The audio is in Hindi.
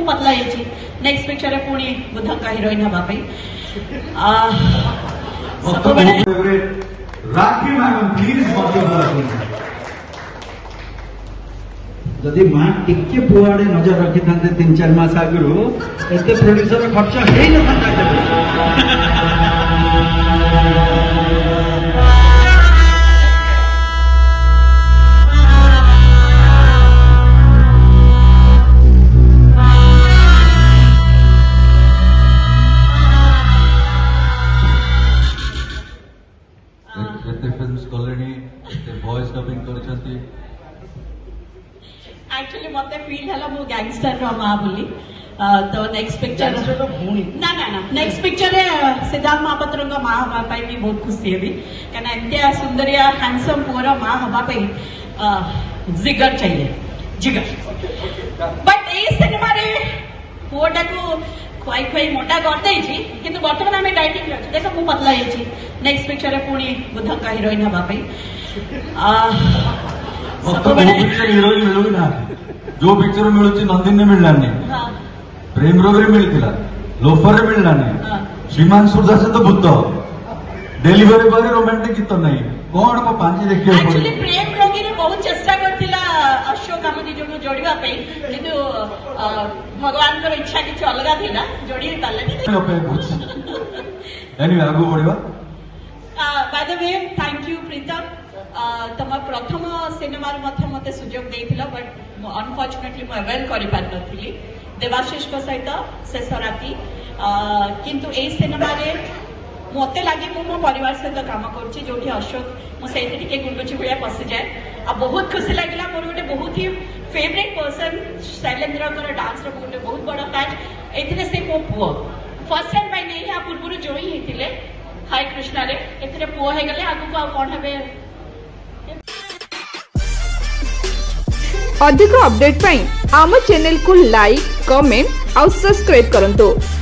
હું બદલાઈ છી નેક્સ્ટ પિક્ચર એ પૂણી બુધંકા હિરોઈન હવા রাখি ম্যাডাম প্লিজ যদি মা টিকে পুয়াড়ে নজর রাখি থাকে তিন চার মাস আগর এতে প্রডিউসর খরচ হয়ে না वॉइस डबिंग କରିଛନ୍ତି ଆକ୍ଚୁଆଲି ମତେ ଫିଲ୍ ହେଲା ମୁଁ ଗ୍ୟାଙ୍ଗଷ୍ଟରର ମା ବୋଲି ତ ନେକ୍ସଟ ପିକ୍ଚର ନା ନା ନା ନେକ୍ସଟ ପିକ୍ଚରରେ ସିଦ୍ଧାର୍ଥ ମହାପାତ୍ରଙ୍କ ମା ହେବା ପାଇଁ ବି ବହୁତ ଖୁସି ହେବି କାରଣ ଏମିତିଆ ସୁନ୍ଦରିଆ ହ୍ୟାଣ୍ଡସମ୍ ପୁଅର ମା ହେବା ପାଇଁ ଜିଗର ଚାହିଁଲେ ଜିଗର ବଟ୍ ଏଇ ସିନେମାରେ ପୁଅଟାକୁ खुआई खुआई मोटा કરદેઈછી कि बर्तमान आम ડાયટિંગ देख દેખ पतला नेक्स्ट पिक्चर में पुणी રે का हिरोईन जो पिक्चर मिळूची नंदिनी मिळणार प्रेम रोगरे मिळतीला लोफर मिळणार मिललानी श्रीमान से तो भूत डेलीवरी ପରେ रोमांटिक गीत नहीं कौन को पांची देखियो एक्चुअली प्रेम रोगी बहुत चेष्टा करतिला अशोक हम दी जोडवा पे किंतु भगवान इच्छा कि अलग जोड़िए निकालना 옆에 뭐지? એની આગળ વળવા by the way thank you Pritam ତମ ପ୍ରଥମ ସିନେମାରେ ମଧ୍ୟ ମୋତେ ସୁଯୋଗ ଦେଇଥିଲ ବଟ୍ ଅନଫର୍ଚୁନେଟଲି ମୁଁ ଆଭେଲ୍ କରିପାରିନଥିଲି ଦେବାଶିଷଙ୍କ ସହିତ ଶେଷ ରାତି କିନ୍ତୁ ଏଇ ସିନେମାରେ ମୋତେ ଲାଗେ ମୁଁ ମୋ ପରିବାର ସହିତ କାମ କରୁଛି ଯୋଉଠି ଅଶୋକ ମୁଁ ସେଇଠି ଟିକେ ଗୁଣ୍ଡୁଚି ଭଳିଆ ପଶିଯାଏ ଆଉ ବହୁତ ଖୁସି ଲାଗିଲା ମୋର ଗୋଟେ ବହୁତ ହିଁ फेवरेट पर्सन शैलेंद्र का डांस रोटे बहुत बड़ फैन ए से मो पुओ फर्स्ट टाइम नहीं या पूर्व जो ही होते हाय कृष्ण ए पुओ हो गले आगु को कौन हे अधिक अपडेट आम चैनल को लाइक कमेंट आउ सब्सक्राइब करूँ